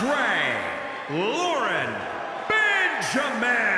Andre Lauren Benjamin.